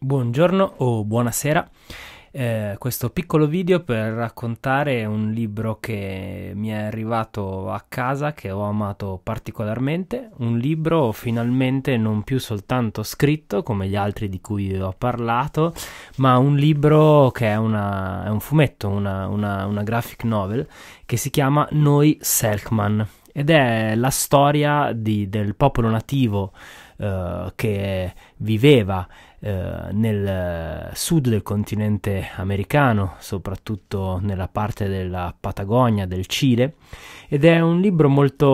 Buongiorno o buonasera. Eh, questo piccolo video per raccontare un libro che mi è arrivato a casa che ho amato particolarmente, un libro finalmente non più soltanto scritto come gli altri di cui ho parlato, ma un libro che è, una, è un fumetto, una, una, una graphic novel che si chiama Noi Selkman ed è la storia di, del popolo nativo eh, che viveva eh, nel sud del continente americano, soprattutto nella parte della Patagonia, del Cile, ed è un libro molto,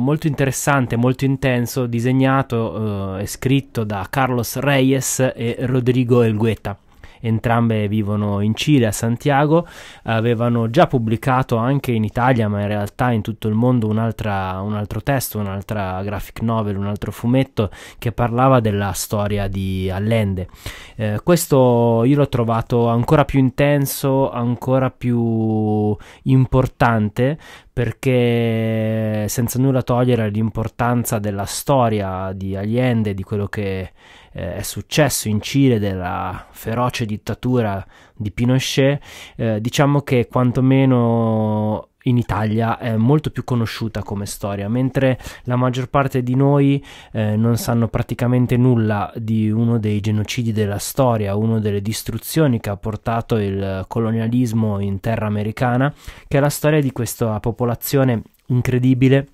molto interessante, molto intenso, disegnato eh, e scritto da Carlos Reyes e Rodrigo Elgueta entrambe vivono in Cile, a Santiago, avevano già pubblicato anche in Italia, ma in realtà in tutto il mondo un altro testo, un'altra graphic novel, un altro fumetto che parlava della storia di Allende. Eh, questo io l'ho trovato ancora più intenso, ancora più importante perché senza nulla togliere all'importanza della storia di Allende, di quello che eh, è successo in Cile, della feroce dittatura di Pinochet, eh, diciamo che quantomeno in Italia è molto più conosciuta come storia, mentre la maggior parte di noi eh, non sanno praticamente nulla di uno dei genocidi della storia, una delle distruzioni che ha portato il colonialismo in terra americana, che è la storia di questa popolazione incredibile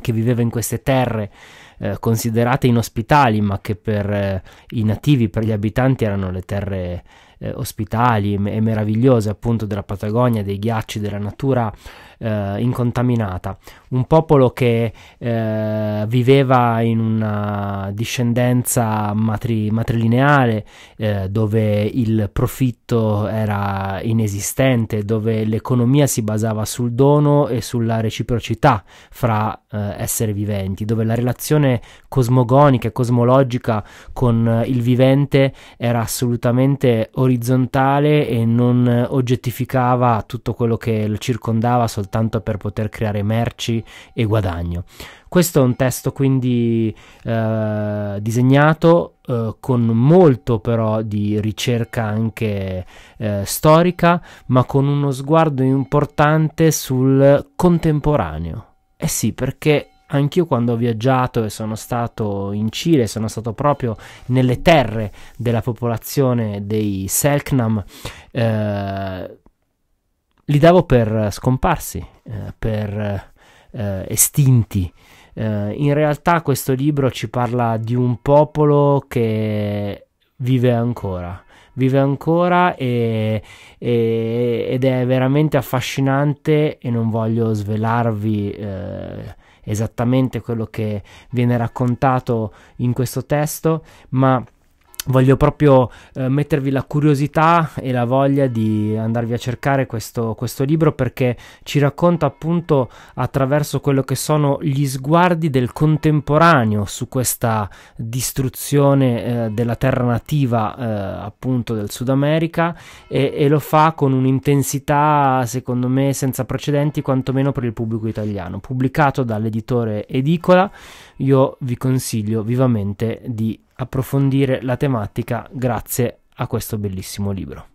che viveva in queste terre eh, considerate inospitali, ma che per eh, i nativi, per gli abitanti erano le terre eh, ospitali e meravigliose appunto della Patagonia, dei ghiacci, della natura eh, incontaminata. Un popolo che eh, viveva in una discendenza matri- matrilineare eh, dove il profitto era inesistente, dove l'economia si basava sul dono e sulla reciprocità fra eh, esseri viventi, dove la relazione cosmogonica e cosmologica con il vivente era assolutamente originale orizzontale e non oggettificava tutto quello che lo circondava soltanto per poter creare merci e guadagno. Questo è un testo quindi eh, disegnato eh, con molto però di ricerca anche eh, storica, ma con uno sguardo importante sul contemporaneo. Eh sì, perché anch'io quando ho viaggiato e sono stato in Cile, sono stato proprio nelle terre della popolazione dei Selknam, eh, li davo per scomparsi, eh, per eh, estinti. Eh, in realtà questo libro ci parla di un popolo che vive ancora vive ancora e, e, ed è veramente affascinante e non voglio svelarvi eh, esattamente quello che viene raccontato in questo testo, ma voglio proprio eh, mettervi la curiosità e la voglia di andarvi a cercare questo, questo, libro perché ci racconta appunto attraverso quello che sono gli sguardi del contemporaneo su questa distruzione eh, della terra nativa eh, appunto del Sud America e, e, lo fa con un'intensità secondo me senza precedenti quantomeno per il pubblico italiano. Pubblicato dall'editore Edicola io vi consiglio vivamente di approfondire la tematica grazie a questo bellissimo libro.